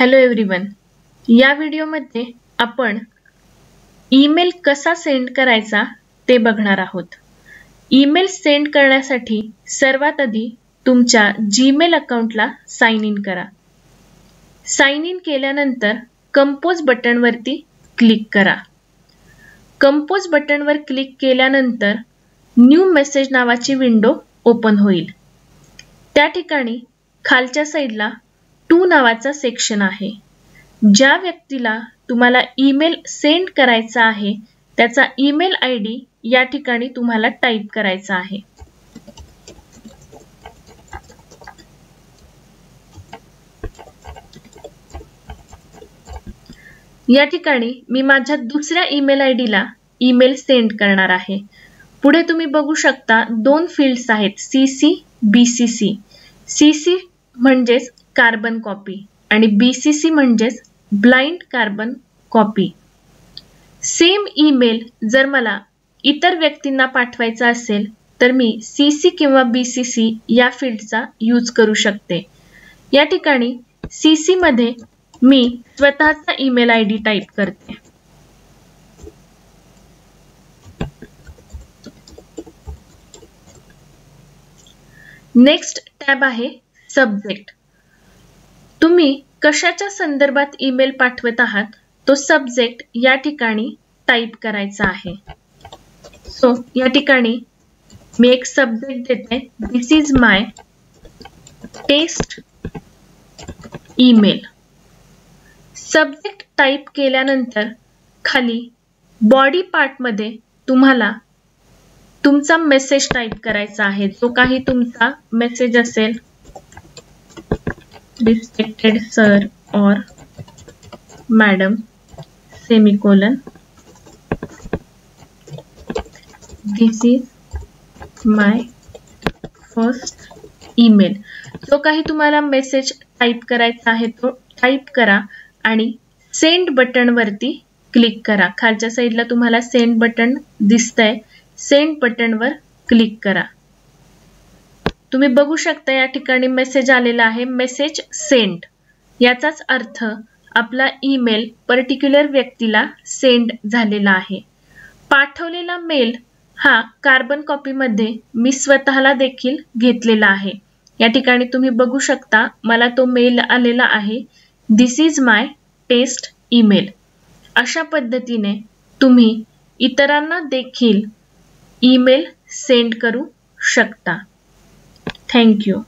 Hello everyone या व्हिडिओमध्ये आपण ईमेल कसा सेंड करायचा ते बघणार आहोत. ईमेल सेंड करण्यासाठी सर्वात आधी तुमच्या जीमेल अकाउंटला साइन इन करा. साइन इन केल्यानंतर कंपोज बटनवरती क्लिक करा. कंपोज बटनवर क्लिक केल्यानंतर न्यू मेसेज नावाची विंडो ओपन होईल. त्या ठिकाणी खालच्या साईडला टू नावाचा सेक्शन आहे. ज्या व्यक्तीला तुम्हाला ईमेल सेंड करायचा आहे त्याचा ईमेल आय डी या ठिकाणी तुम्हाला टाईप करायचा आहे. या ठिकाणी मी माझ्या दुसऱ्या ईमेल आय डीला ईमेल सेंड करणार आहे. पुढे तुम्ही बघू शकता दोन फील्ड्स आहेत C C B C C. C C म्हणजेच कार्बन कॉपी आणि बी सी सी म्हणजेच blind carbon copy same email जर मला इतर व्यक्तींना पाठवायचा असेल तर मी सी सी किंवा बी सी सी या फील्डचा यूज करू शकते. या ठिकाणी सी सी मध्ये मी स्वतःचा ईमेल आय डी टाईप करते. नेक्स्ट टॅब आहे सब्जेक्ट तुम्ही कशाच्या संदर्भात ईमेल पाठवत आहात? तो सब्जेक्ट या ठिकाणी टाईप करायचा आहे. सो या ठिकाणी मी एक सब्जेक्ट देते. This is my test email subject type केल्यानंतर खाली बॉडी पार्टमध्ये तुम्हाला तुमचा मेसेज टाईप करायचा आहे. जो काही तुमचा मेसेज असेल respected sir or madam semicolon this is my first email जो काही तुम्हाला मेसेज टाईप करायचा आहे तो टाईप करा आणि सेंड बटनवरती क्लिक करा. खालच्या साईडला तुम्हाला सेंड बटन दिसतंय. सेंड बटनवर क्लिक करा. तुम्ही बघू शकता या ठिकाणी मेसेज आलेला आहे मेसेज सेंड याचाच अर्थ आपला ईमेल पर्टिक्युलर व्यक्तीला सेंड झालेला आहे. पाठवलेला मेल हा कार्बन कॉपीमध्ये मी स्वतःला देखील घेतलेला आहे. या ठिकाणी तुम्ही बघू शकता मला तो मेल आलेला आहे. This is my test email अशा पद्धतीने तुम्ही इतरांना देखील ईमेल सेंड करू शकता. Thank you.